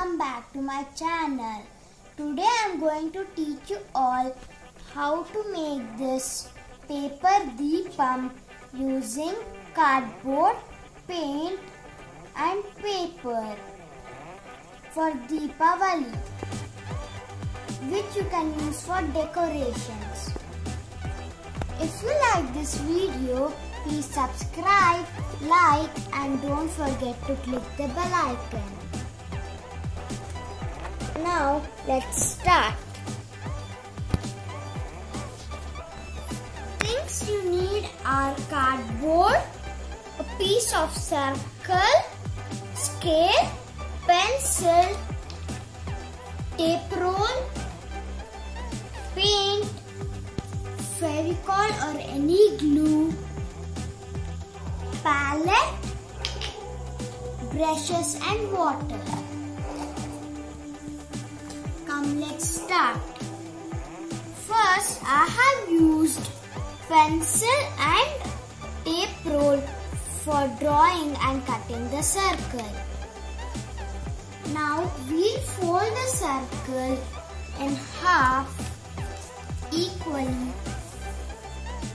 back to my channel. Today I am going to teach you all how to make this paper deepam using cardboard, paint and paper for Deepavali which you can use for decorations. If you like this video, please subscribe, like and don't forget to click the bell icon. Now let's start. Things you need are cardboard, a piece of circle, scale, pencil, tape roll, paint, Fevicol or any glue, palette, brushes and water. Come let's start. First I have used pencil and tape roll for drawing and cutting the circle. Now we'll fold the circle in half equally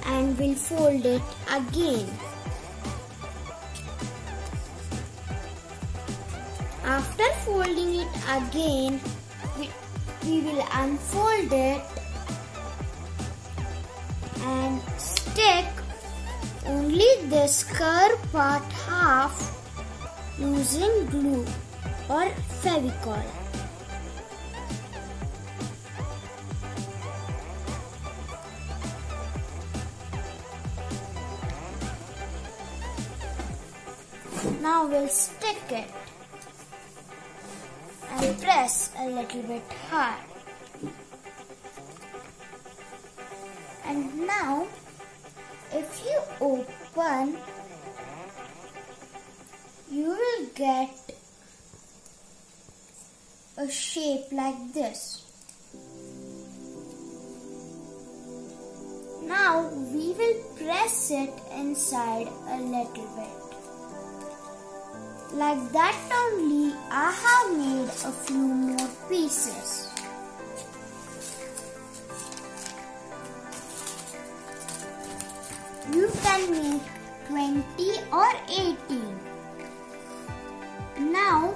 and we'll fold it again. After folding it again, we will unfold it and stick only this curved part half using glue or Fevicol. Now we'll stick it and press a little bit hard. And now if you open you will get a shape like this. Now we will press it inside a little bit. Like that only I have made a few more pieces. You can make 20 or 18. Now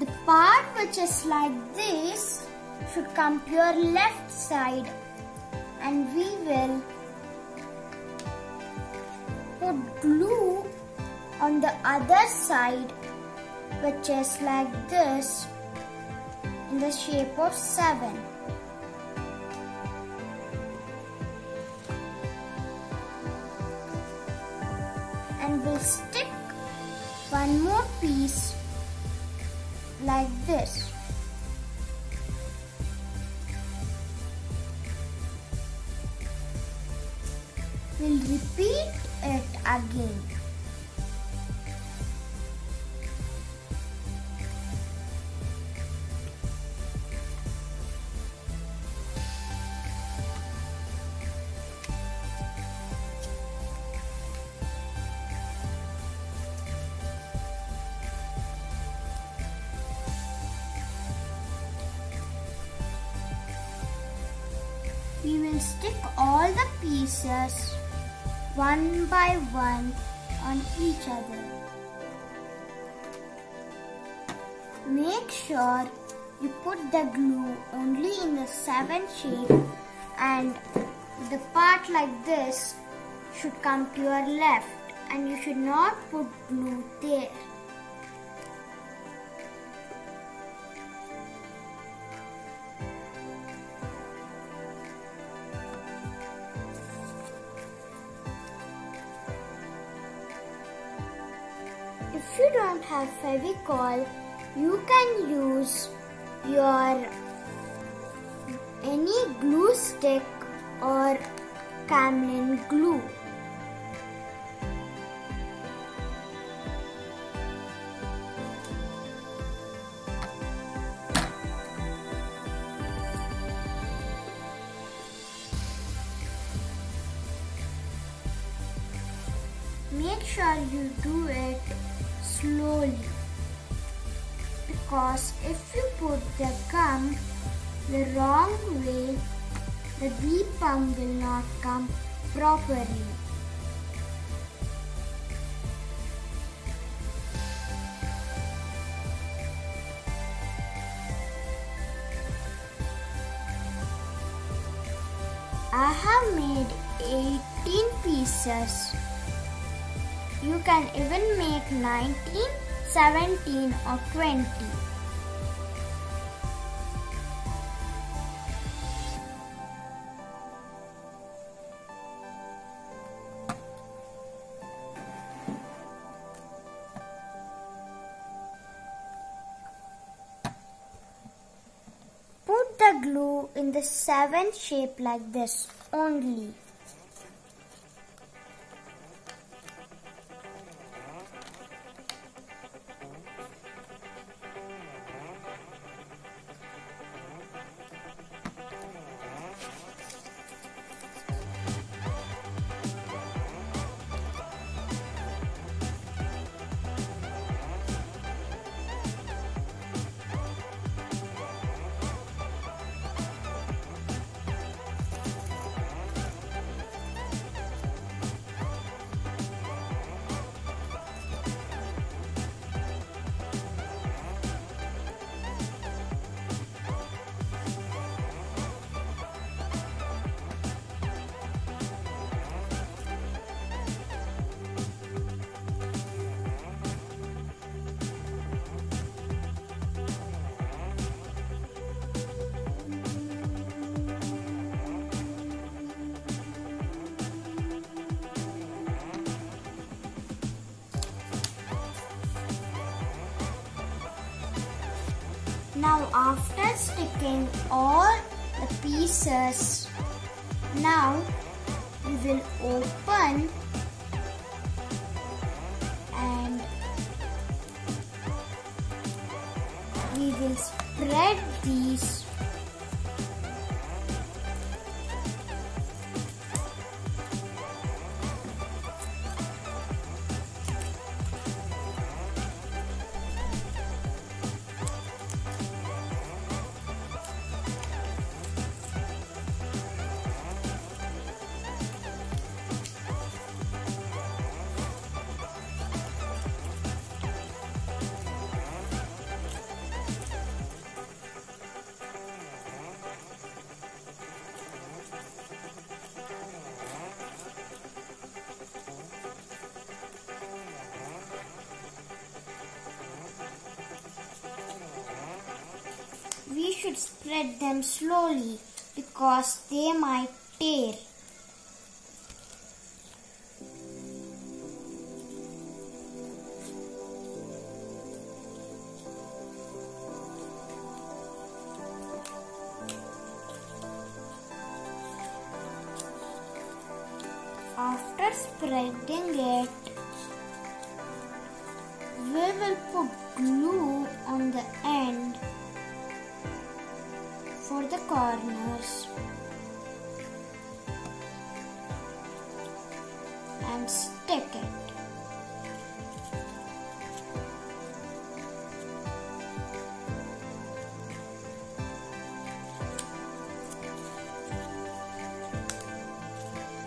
the part which is like this should come to your left side and we will put glue on the other side which is like this in the shape of 7. And we'll stick one more piece like this. We will stick all the pieces one by one on each other. Make sure you put the glue only in the 7 shape and the part like this should come to your left and you should not put glue there. Don't Fevicol, you can use your any glue stick or Camlin glue. Pump will not come properly. I have made 18 pieces. You can even make 19, 17 or 20. The seven shape like this only. Now after sticking all the pieces, now we will open and we will spread these spread them slowly because they might tear. After spreading it, we will put and stick it.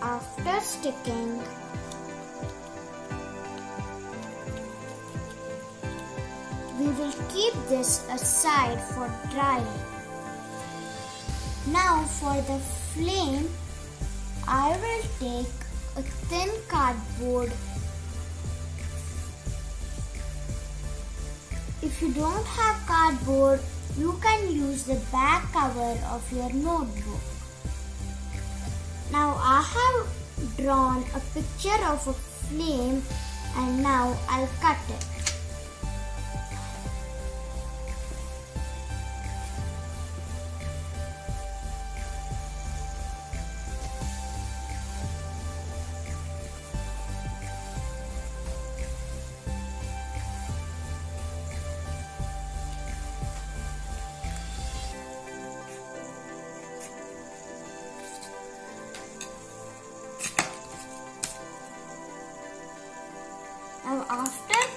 After sticking, we will keep this aside for drying. Now for the flame, I will take thin cardboard. If you don't have cardboard, you can use the back cover of your notebook. Now I have drawn a picture of a flame and now I'll cut it.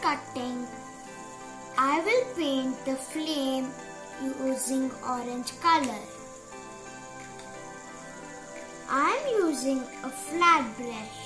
cutting. I will paint the flame using orange color. I am using a flat brush.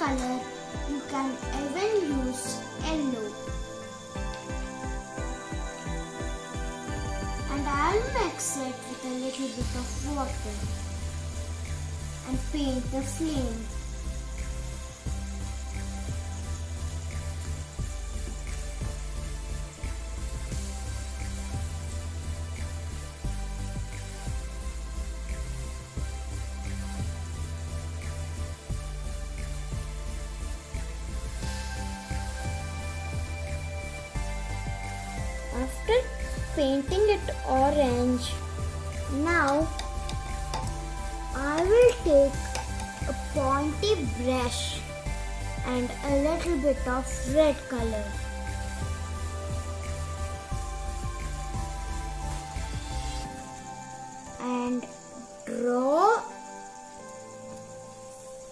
Color, you can even use yellow. And I'll mix it with a little bit of water and paint the flame. Orange, now I will take a pointy brush and a little bit of red color. And draw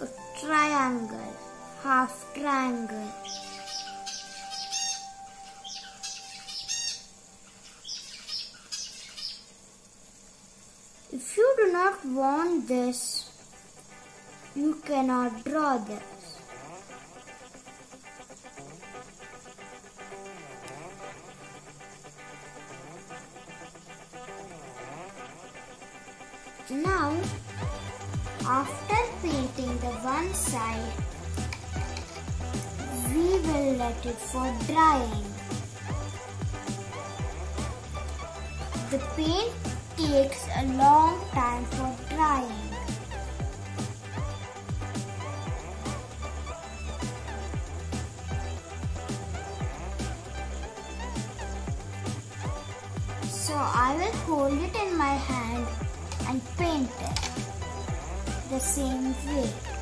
a triangle, half triangle. If you do not want this, you cannot draw this. Now, after painting the one side, we will let it for drying. The paint takes a long time for drying. So I will hold it in my hand and paint it the same way.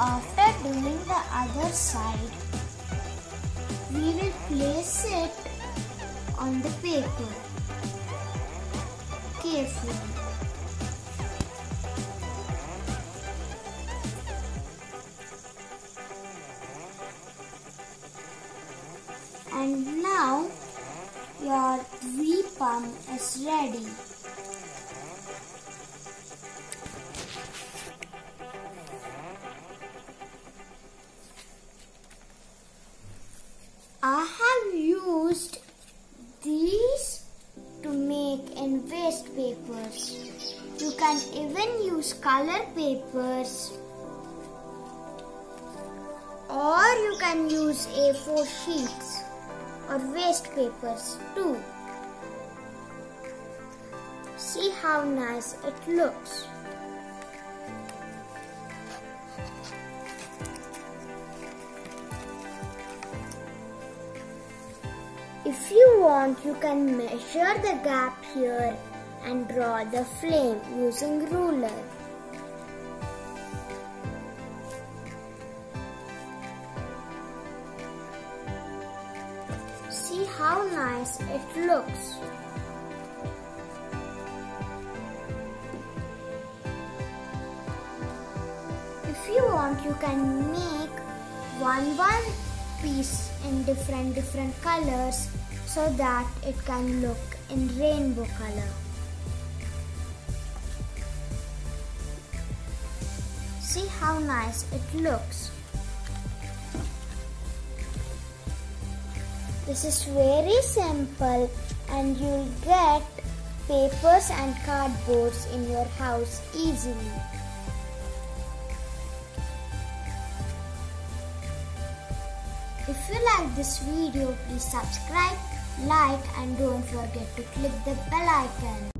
After doing the other side, we will place it on the paper carefully. And now your deepam is ready. You can even use color papers or you can use A4 sheets or waste papers too. See how nice it looks. If you want, you can measure the gap here and draw the flame using ruler. See how nice it looks. If you want, you can make one one piece in different different colors so that it can look in rainbow color. How nice it looks. This is very simple and you'll get papers and cardboards in your house easily. If you like this video, please subscribe, like and don't forget to click the bell icon.